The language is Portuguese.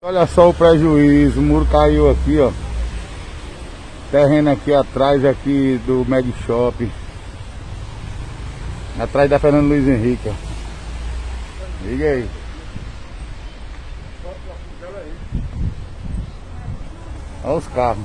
Olha só o prejuízo, o muro caiu aqui, ó. Terreno aqui atrás aqui do Mag Shop. Atrás da Fernando Luiz Henrique, ó. Liga aí. Olha os carros.